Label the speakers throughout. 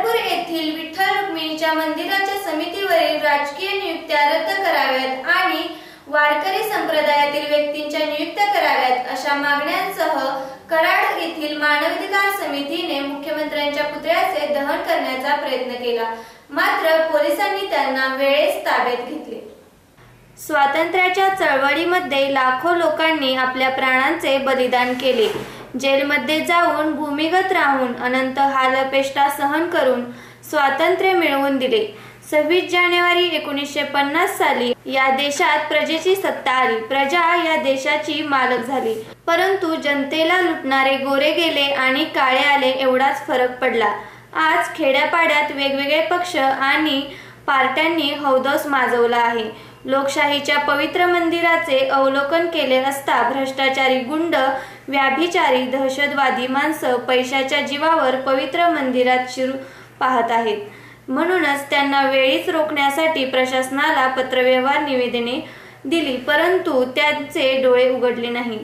Speaker 1: पंढरपूर येथील विठ्ठल रुक्मिणीच्या मंदिराच्या समितीवरील राजकीय नियुक्त्या रद्द कराव्यात आणि वारकरी संप्रदायातील व्यक्तींच्या नियुक्त्या कराव्यात अशा मागण्यांसह कराड येथील मानवाधिकार समितीने मुख्यमंत्र्यांच्या पुतळ्याचे दहन करण्याचा प्रयत्न केला. मात्र पोलिसांनी त्यांना वेळेस ताब्यात घेतले. स्वातंत्र्याच्या चळवळीमध्ये लाखो लोकांनी आपल्या प्राणांचे बलिदान केले. जेलमध्ये जाऊन भूमिगत राहून अनंत हालपेष्टा सहन करून स्वातंत्र्य मिळवून दिले. सव्वीस जानेवारी एकोणीसशे पन्नास साली या देशात प्रजेची सत्ता आली. प्रजा या देशाची मालक झाली. परंतु जनतेला लुटणारे गोरे गेले आणि काळे आले एवढाच फरक पडला. आज खेड्यापाड्यात वेगवेगळे पक्ष आणि पार्ट्यांनी हौदोस माजवला आहे. लोकशाहीच्या पवित्र मंदिराचे अवलोकन केले असता भ्रष्टाचारी गुंड व्याभिचारी दहशतवादी माणसं पैशाच्या जीवावर पवित्र मंदिरात शिरू पाहत आहेत. म्हणूनच त्यांना वेळीच रोखण्यासाठी प्रशासनाला पत्रव्यवहार निवेदने दिली परंतु त्यांचे डोळे उघडले नाही.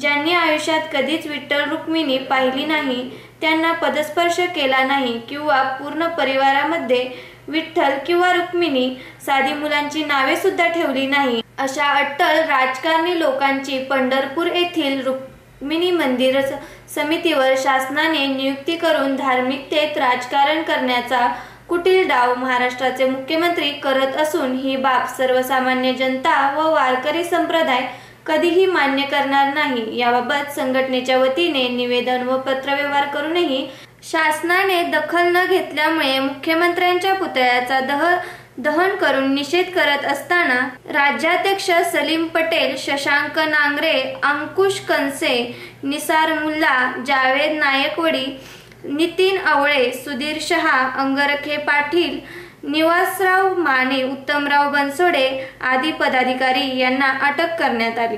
Speaker 1: ज्यांनी आयुष्यात कधीच विठ्ठल रुक्मिणी पाहिली नाही त्यांना पदस्पर्श केला नाही किंवा पूर्ण परिवारामध्ये विठ्ठल किंवा रुक्मिणी साधी मुलांची नावे सुद्धा ठेवली नाही. अशा अट्टल राजकारणी लोकांची पंढरपूर येथील रुक्मिणी मंदिर समितीवर शासनाने नियुक्ती करून धार्मिकतेत राजकारण करण्याचा कुटील डाव महाराष्ट्राचे मुख्यमंत्री करत असून ही बाब सर्वसामान्य जनता व वारकरी संप्रदाय कधीही मान्य करणार नाही. याबाबत संघटनेच्या वतीने निवेदन व पत्रव्यवहार करूनही शासनाने दखल न घेतल्यामुळे मुख्यमंत्र्यांच्या पुतळ्याचा दह दहन करून निषेध करत असताना राज्याध्यक्ष सलीम पटेल शशांक नांगरे अंकुश कनसे निसार मुल्ला जावेद नायकवडी नितीन आवळे सुधीर शहा अंगरखे पाटील निवासराव माने उत्तमराव बनसोडे आदी पदाधिकारी यांना अटक करण्यात आली.